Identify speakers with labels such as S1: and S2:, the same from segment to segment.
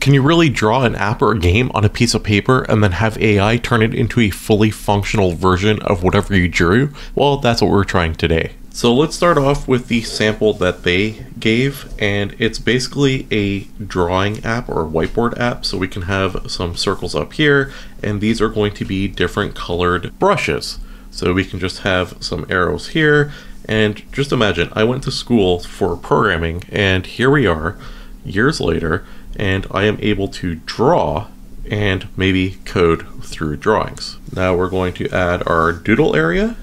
S1: Can you really draw an app or a game on a piece of paper and then have AI turn it into a fully functional version of whatever you drew? Well, that's what we're trying today. So let's start off with the sample that they gave, and it's basically a drawing app or whiteboard app. So we can have some circles up here, and these are going to be different colored brushes. So we can just have some arrows here, and just imagine I went to school for programming, and here we are, years later, and I am able to draw and maybe code through drawings. Now we're going to add our doodle area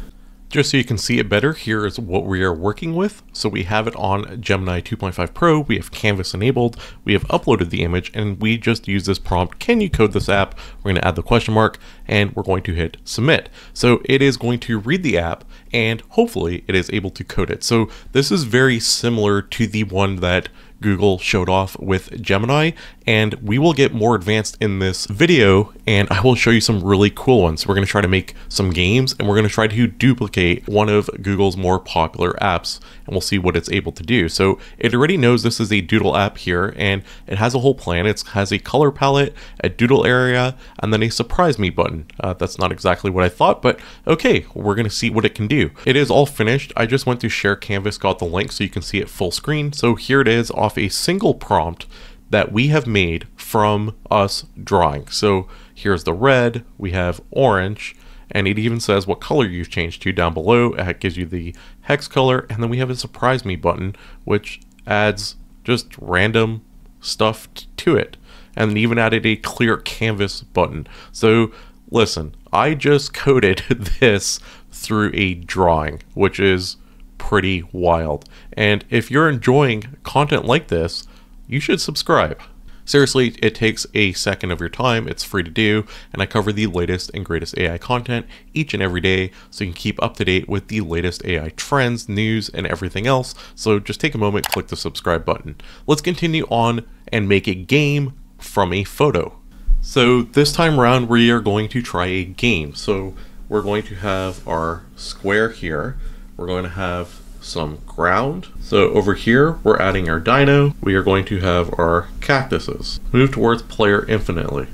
S1: just so you can see it better, here is what we are working with. So we have it on Gemini 2.5 Pro, we have Canvas enabled, we have uploaded the image, and we just use this prompt, can you code this app? We're going to add the question mark, and we're going to hit submit. So it is going to read the app, and hopefully it is able to code it. So this is very similar to the one that Google showed off with Gemini, and we will get more advanced in this video, and I will show you some really cool ones. We're going to try to make some games, and we're going to try to duplicate one of Google's more popular apps, and we'll see what it's able to do. So it already knows this is a doodle app here, and it has a whole plan. It has a color palette, a doodle area, and then a surprise me button. Uh, that's not exactly what I thought, but okay, we're going to see what it can do. It is all finished. I just went to share canvas, got the link so you can see it full screen. So here it is off a single prompt that we have made from us drawing. So here's the red, we have orange, and it even says what color you've changed to down below. It gives you the hex color, and then we have a surprise me button, which adds just random stuff to it. And even added a clear canvas button. So listen, I just coded this through a drawing, which is pretty wild. And if you're enjoying content like this, you should subscribe. Seriously, it takes a second of your time, it's free to do, and I cover the latest and greatest AI content each and every day so you can keep up to date with the latest AI trends, news, and everything else. So just take a moment, click the subscribe button. Let's continue on and make a game from a photo. So this time around, we are going to try a game. So we're going to have our square here. We're going to have some ground. So over here, we're adding our dino. We are going to have our cactuses. Move towards player infinitely.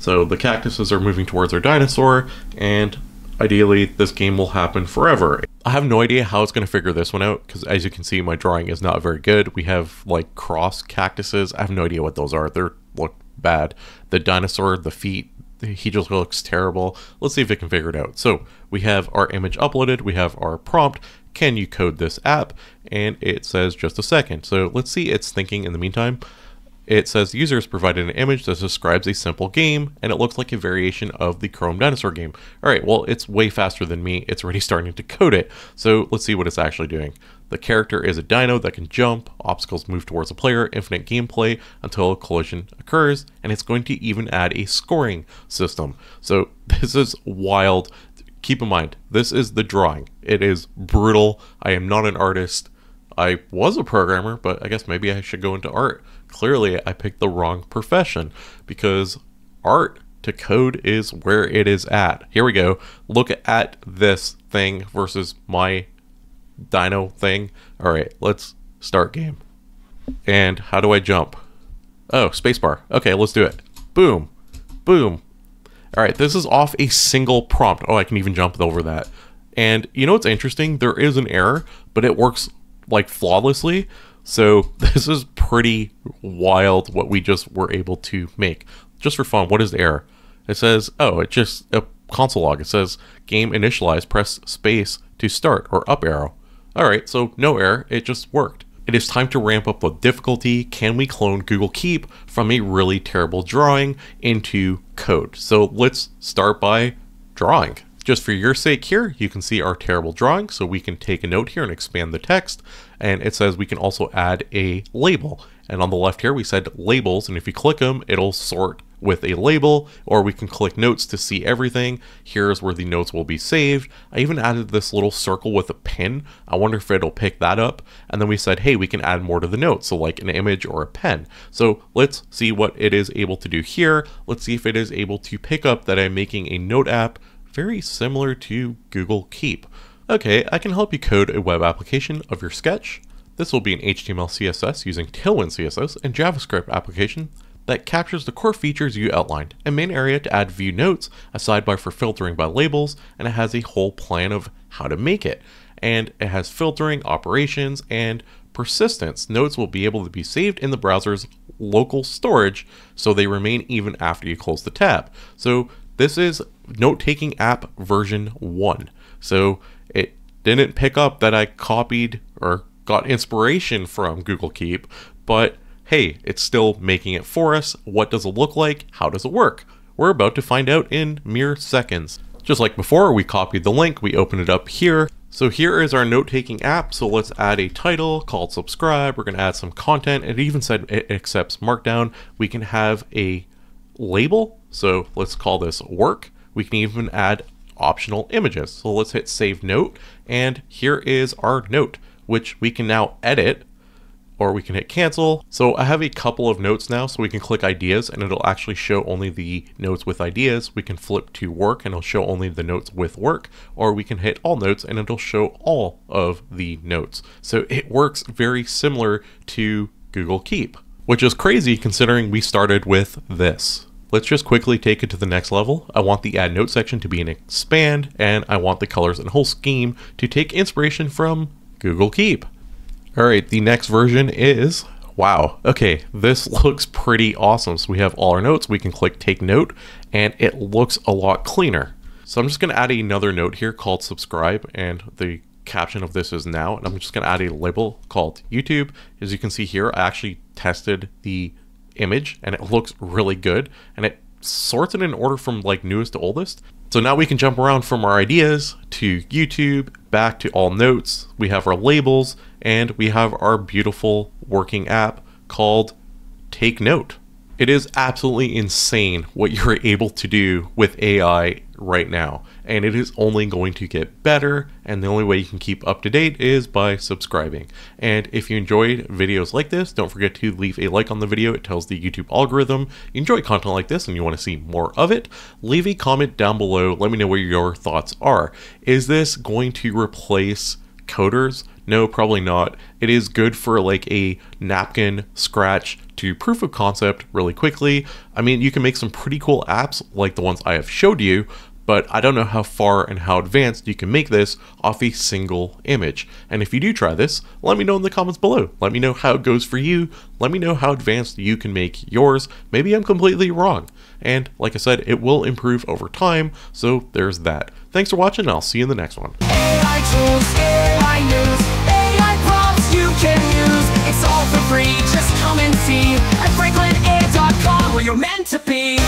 S1: So the cactuses are moving towards our dinosaur, and ideally this game will happen forever. I have no idea how it's going to figure this one out, because as you can see, my drawing is not very good. We have like cross cactuses. I have no idea what those are. They look bad. The dinosaur, the feet, he just looks terrible. Let's see if it can figure it out. So we have our image uploaded, we have our prompt, can you code this app? And it says just a second. So let's see it's thinking in the meantime. It says the user has provided an image that describes a simple game, and it looks like a variation of the Chrome Dinosaur game. All right, well, it's way faster than me. It's already starting to code it. So let's see what it's actually doing. The character is a dino that can jump, obstacles move towards a player, infinite gameplay until a collision occurs, and it's going to even add a scoring system. So this is wild. Keep in mind, this is the drawing. It is brutal. I am not an artist. I was a programmer, but I guess maybe I should go into art. Clearly, I picked the wrong profession because art to code is where it is at. Here we go. Look at this thing versus my dino thing. All right, let's start game. And how do I jump? Oh, spacebar. Okay, let's do it. Boom. Boom. All right, this is off a single prompt. Oh, I can even jump over that. And you know what's interesting? There is an error, but it works like flawlessly. So this is pretty wild what we just were able to make. Just for fun, what is the error? It says, oh, it just a console log. It says game initialized, press space to start or up arrow. All right, so no error, it just worked. It is time to ramp up the difficulty. Can we clone Google Keep from a really terrible drawing into code? So let's start by drawing. Just for your sake here, you can see our terrible drawing. So we can take a note here and expand the text. And it says we can also add a label. And on the left here, we said labels. And if you click them, it'll sort with a label, or we can click notes to see everything. Here's where the notes will be saved. I even added this little circle with a pin. I wonder if it'll pick that up. And then we said, hey, we can add more to the notes, so like an image or a pen. So let's see what it is able to do here. Let's see if it is able to pick up that I'm making a note app very similar to Google Keep. Okay, I can help you code a web application of your sketch. This will be an HTML CSS using Tailwind CSS and JavaScript application that captures the core features you outlined, a main area to add view notes, a sidebar for filtering by labels, and it has a whole plan of how to make it. And it has filtering, operations, and persistence. Notes will be able to be saved in the browser's local storage so they remain even after you close the tab. So this is note-taking app version 1. So it didn't pick up that I copied or got inspiration from Google Keep, but hey, it's still making it for us. What does it look like? How does it work? We're about to find out in mere seconds. Just like before, we copied the link, we open it up here. So here is our note-taking app. So let's add a title called subscribe. We're going to add some content. It even said it accepts Markdown. We can have a label. So let's call this work. We can even add optional images. So let's hit save note. And here is our note, which we can now edit or we can hit cancel. So I have a couple of notes now, so we can click ideas and it'll actually show only the notes with ideas. We can flip to work and it'll show only the notes with work, or we can hit all notes and it'll show all of the notes. So it works very similar to Google Keep, which is crazy considering we started with this. Let's just quickly take it to the next level. I want the add note section to be an expand, and I want the colors and whole scheme to take inspiration from Google Keep. All right, the next version is, wow, okay, this looks pretty awesome. So we have all our notes, we can click take note, and it looks a lot cleaner. So I'm just gonna add another note here called subscribe, and the caption of this is now, and I'm just gonna add a label called YouTube. As you can see here, I actually tested the image and it looks really good, and it sorts it in order from like newest to oldest. So now we can jump around from our ideas to YouTube, back to all notes. We have our labels and we have our beautiful working app called Take Note. It is absolutely insane what you're able to do with AI right now, and it is only going to get better. And the only way you can keep up to date is by subscribing. And if you enjoyed videos like this, don't forget to leave a like on the video. It tells the YouTube algorithm you enjoy content like this and you want to see more of it. Leave a comment down below. Let me know what your thoughts are. Is this going to replace coders? No, probably not. It is good for like a napkin scratch to proof of concept really quickly. I mean, you can make some pretty cool apps like the ones I have showed you, but I don't know how far and how advanced you can make this off a single image. And if you do try this, let me know in the comments below. Let me know how it goes for you. Let me know how advanced you can make yours. Maybe I'm completely wrong. And like I said, it will improve over time, so there's that. Thanks for watching, I'll see you in the next one. AI tools, AI news, AI you can use. It's all for free, just come and see at where you're meant to be.